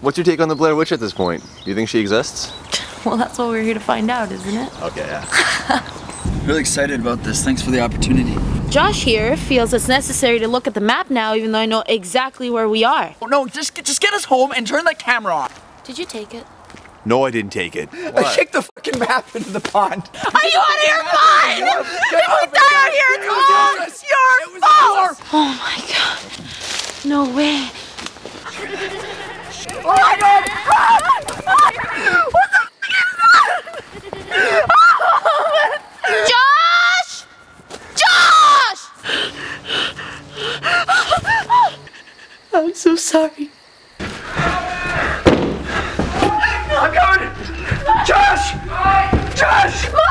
What's your take on the Blair Witch at this point? Do you think she exists? Well, that's what we're here to find out, isn't it? Okay, yeah. Really excited about this. Thanks for the opportunity. Josh here feels it's necessary to look at the map now, even though I know exactly where we are. Oh, no, just get, just get us home and turn that camera off. Did you take it? No, I didn't take it. I kicked the fucking map into the pond. Are you out of your mind? If we die out here, it's all your fault! Oh my god. No way. Oh my god! Josh! Josh! I'm so sorry. I'm coming! Josh! Josh!